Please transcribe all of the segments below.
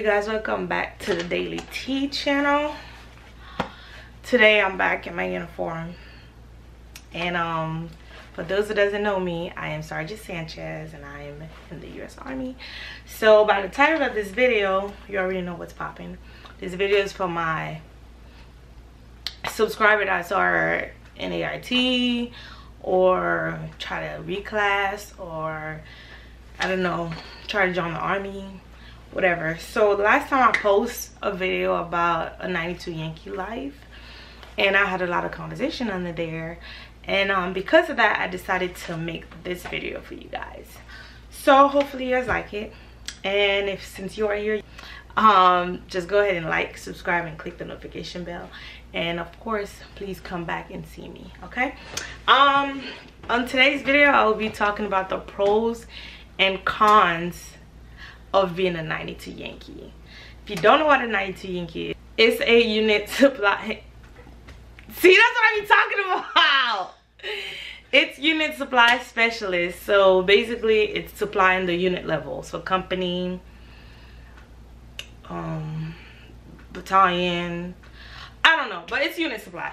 you guys welcome back to the daily tea channel. Today i'm back in my uniform. And um for those who doesn't know me i am sergeant sanchez and i am in the u.s army. So by the title of this video you already know what's popping. This video is for my subscriber that's our NAIT or try to reclass or I don't know try to join the army whatever. So the last time i post a video about a 92 yankee life and i had a lot of conversation under there and um, because of that i decided to make this video for you guys. So hopefully you guys like it and if since you are here um just go ahead and like subscribe and click the notification bell and of course please come back and see me okay? Um on today's video i will be talking about the pros and cons of being a 92 Yankee. If you don't know what a 92 Yankee is, it's a unit supply. See, that's what I'm talking about. It's unit supply specialist. So basically, it's supplying the unit level. So company, um, battalion, I don't know, but it's unit supply.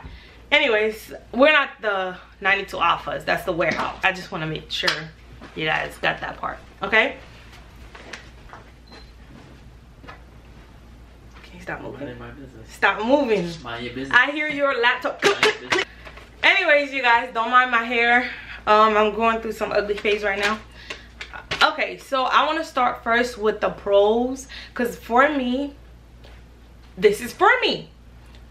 Anyways, we're not the 92 Alphas. That's the warehouse. I just want to make sure you guys got that part. Okay? Stop moving. Stop moving. Mind your business. I hear your laptop. Anyways, you guys, don't mind my hair. Um, I'm going through some ugly phase right now. Okay, so I want to start first with the pros. Because for me, this is for me.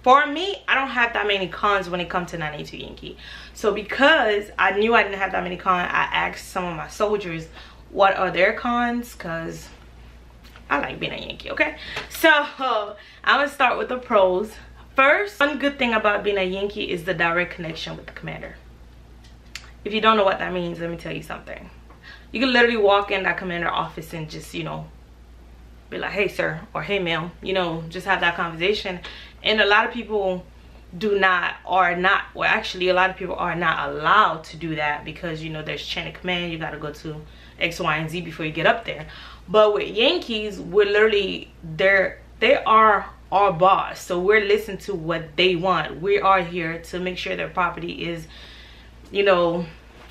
For me, I don't have that many cons when it comes to 92 Yankee. So because I knew I didn't have that many cons, I asked some of my soldiers what are their cons. Because like being a Yankee, okay? So, I'm gonna start with the pros. First, one good thing about being a Yankee is the direct connection with the commander. If you don't know what that means, let me tell you something. You can literally walk in that commander office and just, you know, be like, hey, sir, or hey, ma'am, you know, just have that conversation. And a lot of people do not are not well actually a lot of people are not allowed to do that because you know there's chain of command you got to go to x y and z before you get up there but with Yankees, we're literally they're they are our boss. So we're listening to what they want. We are here to make sure their property is, you know,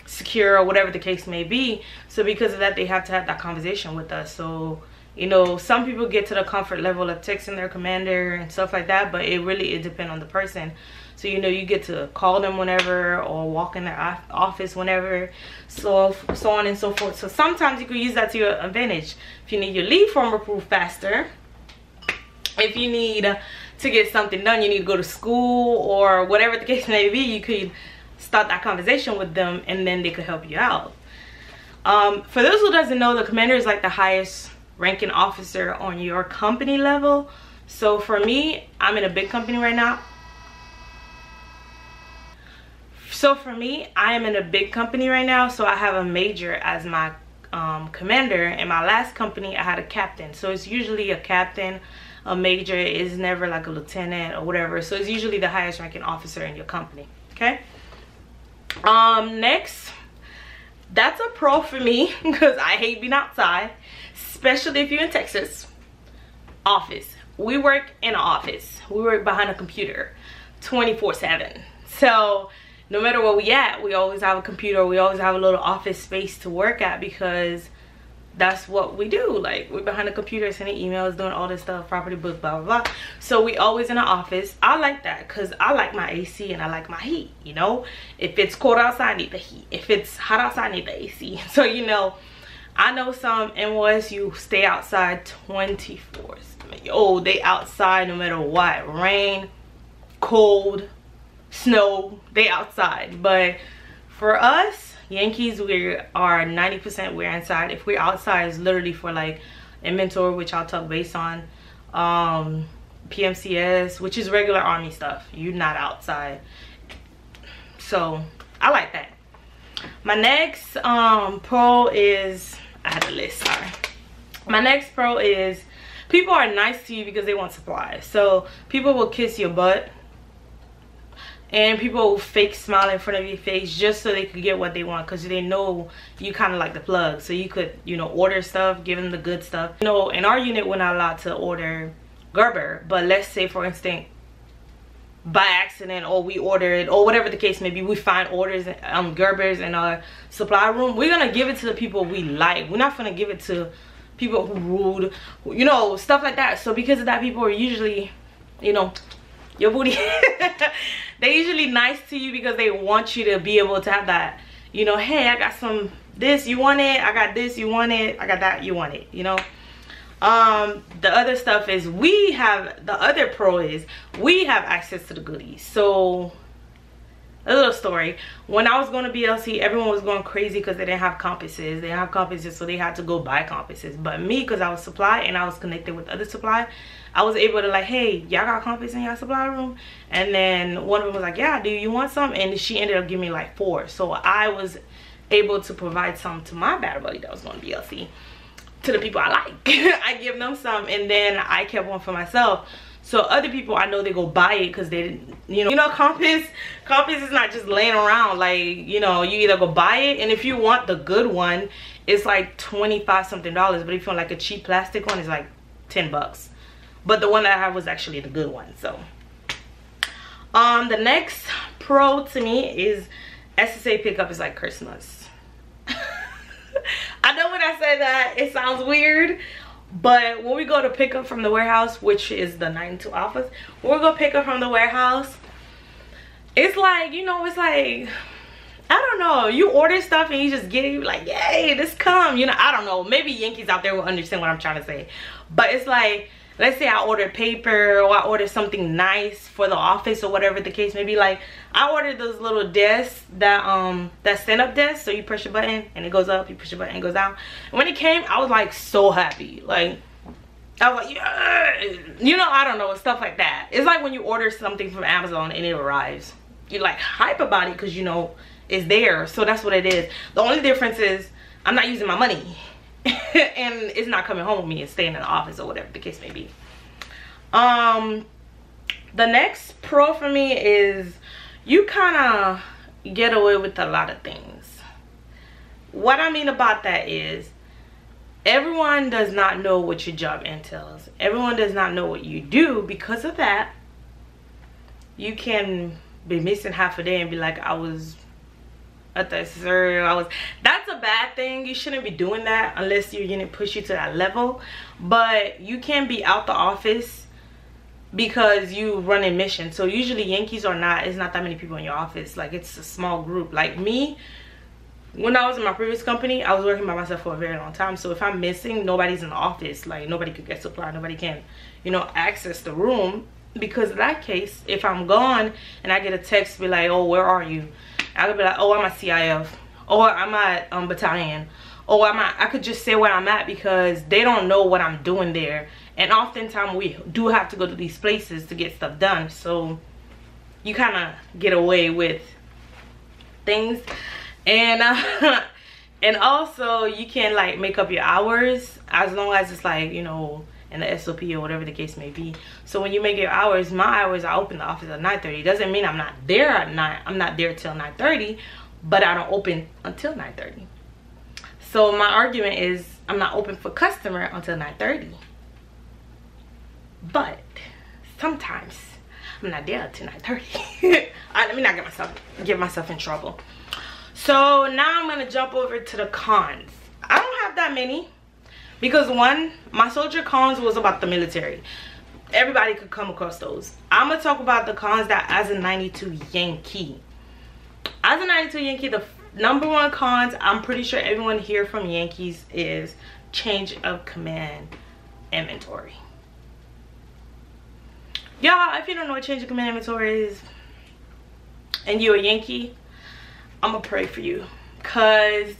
secure or whatever the case may be. So because of that, they have to have that conversation with us. So you know some people get to the comfort level of texting their commander and stuff like that but it really it depends on the person so you know you get to call them whenever or walk in their office whenever so so on and so forth. So sometimes you can use that to your advantage. If you need your leave form approved faster if you need to get something done you need to go to school or whatever the case may be you could start that conversation with them and then they could help you out. Um, for those who doesn't know the commander is like the highest ranking officer on your company level. So for me i'm in a big company right now so for me i am in a big company right now so i have a major as my um, commander. In my last company i had a captain. So it's usually a captain a major is never like a lieutenant or whatever. So it's usually the highest ranking officer in your company okay? Um next that's a pro for me because i hate being outside especially if you're in texas office. We work in an office. We work behind a computer 24 7 so no matter where we at, we always have a computer. We always have a little office space to work at because that's what we do. Like we're behind the computer sending emails, doing all this stuff, property book, blah, blah, blah. So we always in the office. I like that because I like my AC and I like my heat, you know? If it's cold outside, I need the heat. If it's hot outside, I need the AC. So, you know, I know some NYSU stay outside 24. Oh, they outside no matter what. Rain, cold, snow they outside. But for us yankees we are 90 percent we're inside if we're outside it's literally for like inventory which i'll talk based on. Um pmcs which is regular army stuff. You're not outside. So i like that. My next um pro is i had a list sorry. My next pro is people are nice to you because they want supplies. So people will kiss your butt and people fake smile in front of your face just so they could get what they want because they know you kind of like the plug. So you could you know order stuff give them the good stuff. You know in our unit we're not allowed to order gerber but let's say for instance by accident or we ordered or whatever the case may be we find orders um gerbers in our supply room we're gonna give it to the people we like. We're not gonna give it to people who rude you know stuff like that. So because of that people are usually you know your booty they usually nice to you because they want you to be able to have that you know hey i got some this you want it i got this you want it i got that you want it you know? Um the other stuff is we have the other pro is we have access to the goodies. So a little story. When i was going to blc everyone was going crazy because they didn't have compasses they have compasses so they had to go buy compasses but me because i was supply and i was connected with other supply i was able to like hey y'all got compass in your supply room? And then one of them was like yeah do you want some? And she ended up giving me like four. So i was able to provide some to my bad buddy that was going to blc to the people I like. I give them some and then I kept one for myself. So other people I know they go buy it because they didn't, you know, you know, compass, compass is not just laying around. Like, you know, you either go buy it and if you want the good one, it's like 25 something dollars. But if you want like a cheap plastic one, it's like 10 bucks. But the one that I have was actually the good one. So, um, the next pro to me is SSA pickup is like Christmas. I know when I say that, it sounds weird. But when we go to pick up from the warehouse, which is the 92 office, we're gonna pick up from the warehouse, it's like, you know, it's like, I don't know. You order stuff and you just get it, like, yay, this come. You know, I don't know. Maybe Yankees out there will understand what I'm trying to say. But it's like, let's say I ordered paper or I ordered something nice for the office or whatever the case may be. Like I ordered those little desks that um that stand up desk. So you push a button and it goes up, you push a button, it goes down. When it came, I was like so happy. Like I was like, yeah. you know, I don't know, stuff like that. It's like when you order something from Amazon and it arrives. You're like hype about it because you know it's there. So that's what it is. The only difference is I'm not using my money. and it's not coming home with me. It's staying in the office or whatever the case may be. Um, the next pro for me is you kind of get away with a lot of things. What I mean about that is everyone does not know what your job entails. Everyone does not know what you do. Because of that, you can be missing half a day and be like, I was unnecessary i was that's a bad thing. You shouldn't be doing that unless you're gonna push you to that level. But you can't be out the office because you run a mission. So usually yankees are not it's not that many people in your office. Like it's a small group. Like me when i was in my previous company i was working by myself for a very long time. So if i'm missing nobody's in the office. Like nobody could get supply. Nobody can you know access the room. Because in that case if i'm gone and i get a text be like oh where are you I could be like, oh, I'm a CIF. Or I'm at um, battalion. Or I'm I could just say where I'm at because they don't know what I'm doing there. And oftentimes we do have to go to these places to get stuff done. So you kind of get away with things. And uh, and also you can like make up your hours as long as it's like, you know, in the SOP or whatever the case may be. So when you make your hours, my hours, I open the office at 9.30. Doesn't mean I'm not there at 9. I'm not there till 9.30, but I don't open until 9.30. So my argument is I'm not open for customer until 9.30. But sometimes I'm not there until 9.30. let me not get myself get myself in trouble. So now I'm gonna jump over to the cons. I don't have that many because one my soldier cons was about the military. Everybody could come across those. I'm gonna talk about the cons that as a 92 yankee. As a 92 yankee the number one cons i'm pretty sure everyone here from yankees is change of command inventory. Y'all if you don't know what change of command inventory is and you're a yankee i'm gonna pray for you. Because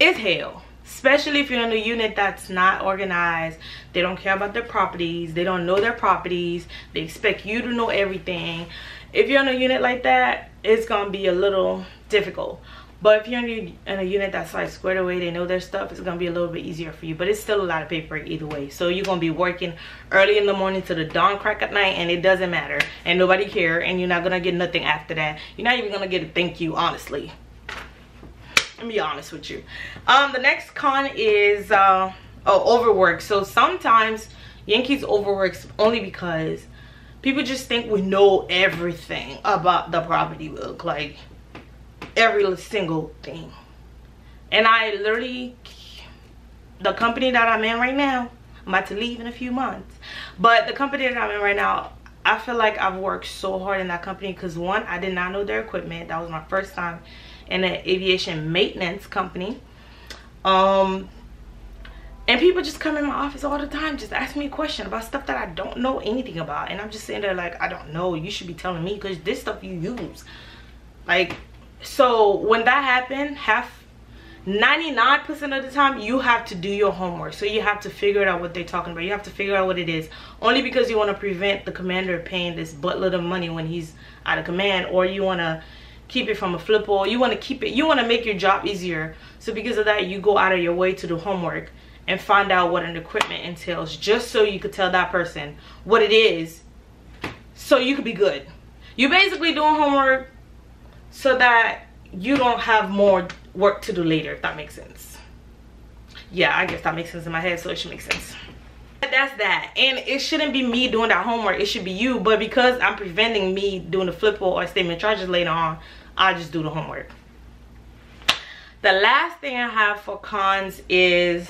it's hell especially if you're in a unit that's not organized. They don't care about their properties. They don't know their properties. They expect you to know everything. If you're in a unit like that it's gonna be a little difficult. But if you're in a, unit that's like squared away they know their stuff it's gonna be a little bit easier for you. But it's still a lot of paperwork either way. So you're gonna be working early in the morning to the dawn crack at night and it doesn't matter. And nobody care and you're not gonna get nothing after that. You're not even gonna get a thank you honestly be honest with you. Um the next con is uh oh overwork. So sometimes yankees overworks only because people just think we know everything about the property book like every single thing. And i literally the company that i'm in right now i'm about to leave in a few months. But the company that i'm in right now i feel like i've worked so hard in that company because one i did not know their equipment. That was my first time in an aviation maintenance company. Um and people just come in my office all the time just ask me a question about stuff that i don't know anything about. And i'm just sitting there like i don't know. You should be telling me because this stuff you use. Like so when that happened half 99 percent of the time you have to do your homework. So you have to figure out what they're talking about. You have to figure out what it is. Only because you want to prevent the commander paying this buttload of money when he's out of command or you want to keep it from a flip or you want to keep it you want to make your job easier. So because of that you go out of your way to do homework and find out what an equipment entails just so you could tell that person what it is so you could be good. You're basically doing homework so that you don't have more work to do later if that makes sense. Yeah i guess that makes sense in my head so it should make sense. That's that and it shouldn't be me doing that homework it should be you but because i'm preventing me doing the flip or statement charges later on i just do the homework. The last thing i have for cons is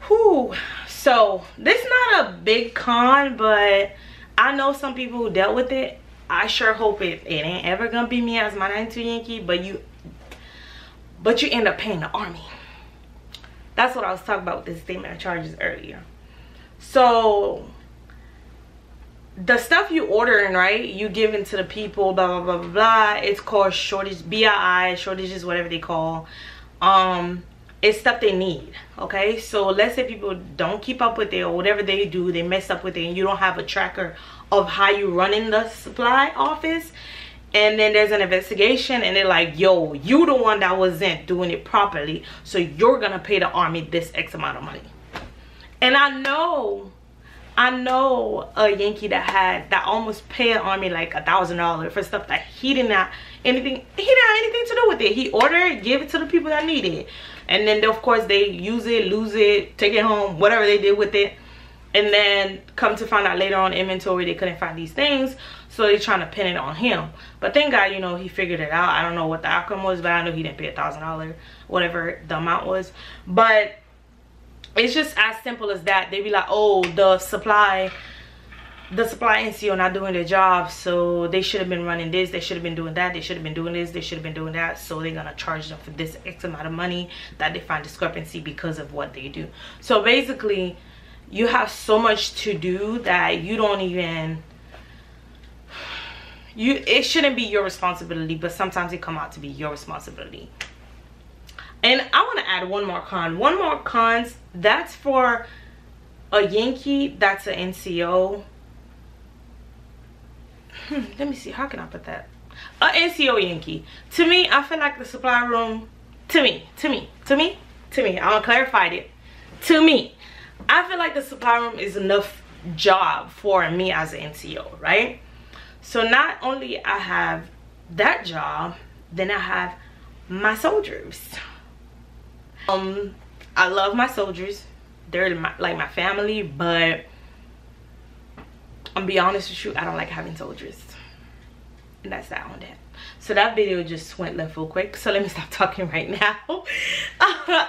who so this is not a big con but i know some people who dealt with it. I sure hope it, it ain't ever gonna be me as my 92 yankee but you but you end up paying the army. That's what i was talking about with this statement of charges earlier. So the stuff you ordering right? You giving to the people blah blah blah blah blah. It's called shortage bii shortages whatever they call. Um it's stuff they need okay? So let's say people don't keep up with it or whatever they do they mess up with it and you don't have a tracker of how you run in the supply office. And then there's an investigation and they're like yo you the one that wasn't doing it properly so you're gonna pay the army this x amount of money. And i know I know a Yankee that had that almost paid army like a thousand dollars for stuff that he did not anything he didn't have anything to do with it. He ordered, give it to the people that need it. And then of course they use it lose it take it home whatever they did with it. And then come to find out later on inventory they couldn't find these things. So they're trying to pin it on him. But thank god you know he figured it out. I don't know what the outcome was but i know he didn't pay a thousand dollars whatever the amount was. But it's just as simple as that. They be like oh the supply the supply NCO not doing their job so they should have been running this they should have been doing that they should have been doing this they should have been doing that. So they're gonna charge them for this x amount of money that they find discrepancy because of what they do. So basically you have so much to do that you don't even you it shouldn't be your responsibility but sometimes it come out to be your responsibility and i want to add one more con. One more cons that's for a yankee that's an nco hmm, let me see how can i put that? A nco yankee. To me i feel like the supply room to me to me to me to me i'm gonna clarify it. To me i feel like the supply room is enough job for me as an nco right? So not only i have that job then i have my soldiers um i love my soldiers they're my, like my family but I'm be honest with you, I don't like having soldiers. And that's that on that. So that video just went left real quick. So let me stop talking right now.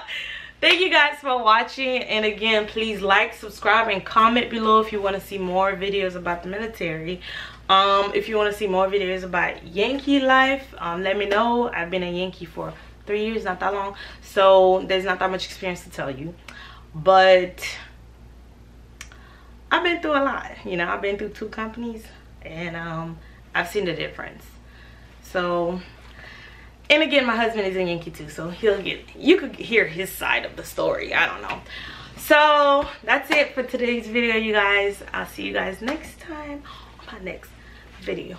Thank you guys for watching. And again, please like, subscribe, and comment below if you want to see more videos about the military. Um, if you want to see more videos about Yankee life, um, let me know. I've been a Yankee for three years, not that long. So there's not that much experience to tell you. But I've been through a lot. You know, I've been through two companies and um, I've seen the difference. So, and again, my husband is in Yankee too, so he'll get, you could hear his side of the story. I don't know. So, that's it for today's video, you guys. I'll see you guys next time on my next video.